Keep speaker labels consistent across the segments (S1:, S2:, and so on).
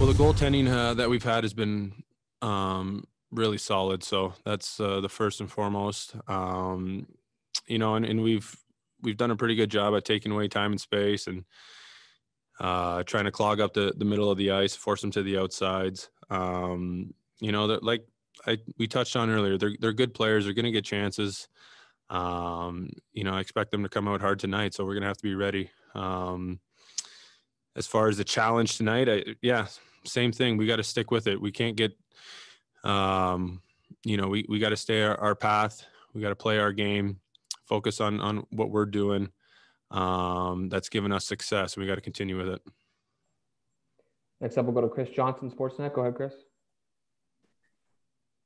S1: Well, the goaltending uh, that we've had has been um, really solid. So that's uh, the first and foremost. Um, you know, and, and we've we've done a pretty good job at taking away time and space and uh, trying to clog up the, the middle of the ice, force them to the outsides. Um, you know, that like I we touched on earlier, they're they're good players. They're going to get chances. Um, you know, I expect them to come out hard tonight, so we're going to have to be ready. Um, as far as the challenge tonight, I, yeah, same thing. We got to stick with it. We can't get, um, you know, we, we got to stay our, our path. We got to play our game, focus on, on what we're doing. Um, that's given us success. We got to continue with it.
S2: Next up, we'll go to Chris Johnson, Sportsnet. Go ahead, Chris.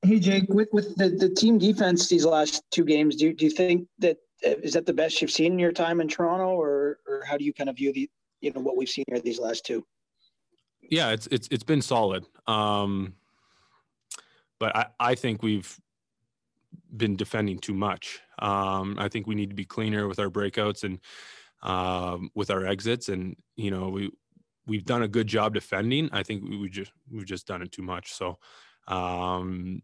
S3: Hey, Jake, with, with the, the team defense these last two games, do you, do you think that is that the best you've seen in your time in Toronto or, or how do you kind of view the, you know, what we've seen here these last two?
S1: Yeah, it's it's it's been solid. Um, but I, I think we've been defending too much. Um, I think we need to be cleaner with our breakouts and um, with our exits. And you know, we we've done a good job defending. I think we, we just we've just done it too much. So um,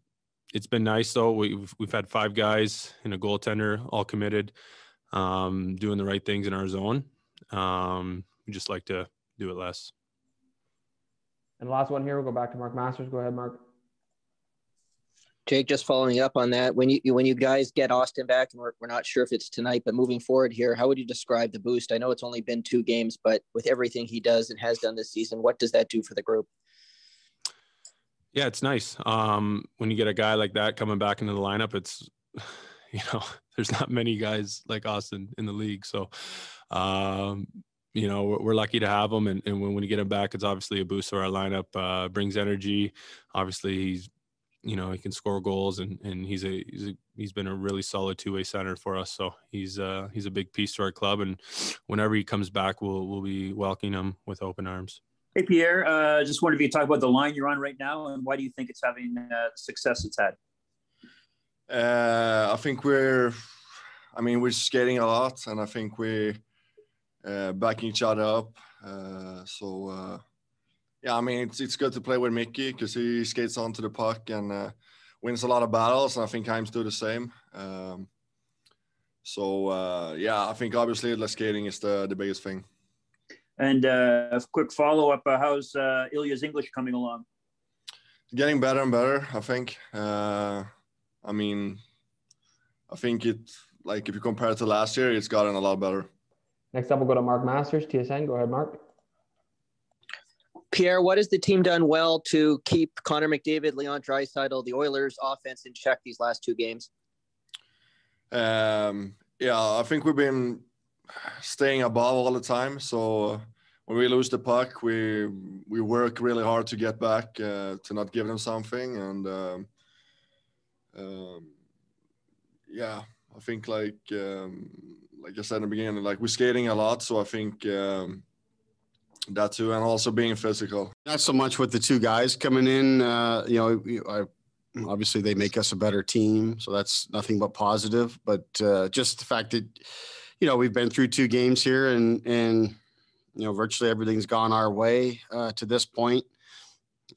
S1: it's been nice though. We've we've had five guys and a goaltender all committed, um, doing the right things in our zone. Um, we just like to do it less.
S2: And last one here, we'll go back to Mark Masters. Go ahead, Mark.
S4: Jake, just following up on that, when you when you guys get Austin back, and we're, we're not sure if it's tonight, but moving forward here, how would you describe the boost? I know it's only been two games, but with everything he does and has done this season, what does that do for the group?
S1: Yeah, it's nice. Um, when you get a guy like that coming back into the lineup, it's you know, there's not many guys like Austin in the league. So um, you know, we're, we're, lucky to have him. And, and when, when we get him back, it's obviously a boost to our lineup, uh, brings energy. Obviously, he's, you know, he can score goals and, and he's a, he's a, he's been a really solid two way center for us. So he's, uh, he's a big piece to our club. And whenever he comes back, we'll, we'll be welcoming him with open arms.
S5: Hey, Pierre, uh, just wanted to talk about the line you're on right now and why do you think it's having uh, the success it's had?
S6: Uh, I think we're, I mean, we're skating a lot and I think we, backing each other up. Uh, so uh, yeah, I mean it's it's good to play with Mickey because he skates onto the puck and wins a lot of battles, and I think Heims do the same. Um, so uh, yeah, I think obviously the skating is the, the biggest thing.
S5: And uh, a quick follow up: uh, How's Ilya's English coming along?
S6: Getting better and better, I think. I mean, I think it like if you compare it to last year, it's gotten a lot better.
S2: Next up, we'll go to Mark Masters, TSN. Go ahead, Mark.
S4: Pierre, what has the team done well to keep Connor McDavid, Leon Draisaitl, the Oilers' offense in check these last two games?
S6: Um, yeah, I think we've been staying above all the time. So when we lose the puck, we we work really hard to get back uh, to not give them something, and um, um, yeah, I think like um, like I said in the beginning, like we're skating a lot, so I think um, that too, and also being physical.
S7: Not so much with the two guys coming in. Uh, you know, I, obviously they make us a better team, so that's nothing but positive. But uh, just the fact that you know we've been through two games here, and and you know virtually everything's gone our way uh, to this point.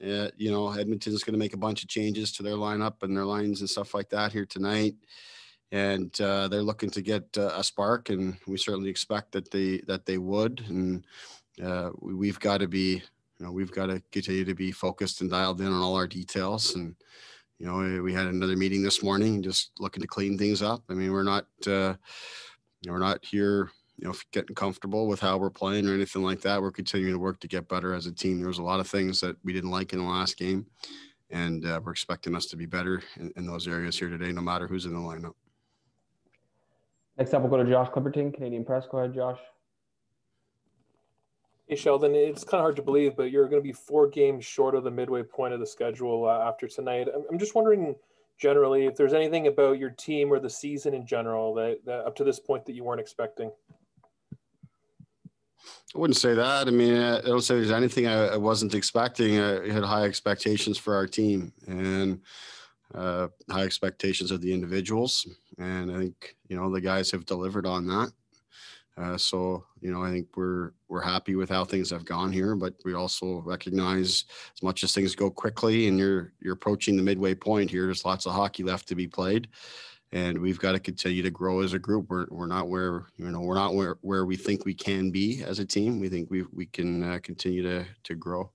S7: Uh, you know, Edmonton's going to make a bunch of changes to their lineup and their lines and stuff like that here tonight and uh, they're looking to get uh, a spark, and we certainly expect that they that they would. And uh, we, have got to be, you know, we've got to continue to be focused and dialed in on all our details. And you know, we had another meeting this morning, just looking to clean things up. I mean, we're not, uh, we're not here, you know, getting comfortable with how we're playing or anything like that. We're continuing to work to get better as a team. There was a lot of things that we didn't like in the last game, and uh, we're expecting us to be better in, in those areas here today, no matter who's in the lineup.
S2: Next up, we'll go to Josh Clipperton, Canadian Press. Go ahead, Josh.
S8: Hey, Sheldon, it's kind of hard to believe, but you're going to be four games short of the midway point of the schedule uh, after tonight. I'm just wondering, generally, if there's anything about your team or the season in general that, that up to this point that you weren't expecting.
S7: I wouldn't say that. I mean, I don't say there's anything I, I wasn't expecting. I had high expectations for our team, and uh, high expectations of the individuals, and I think you know the guys have delivered on that. Uh, so you know, I think we're we're happy with how things have gone here, but we also recognize as much as things go quickly and you're you're approaching the midway point here, there's lots of hockey left to be played, and we've got to continue to grow as a group. We're we're not where you know we're not where where we think we can be as a team. We think we we can uh, continue to to grow.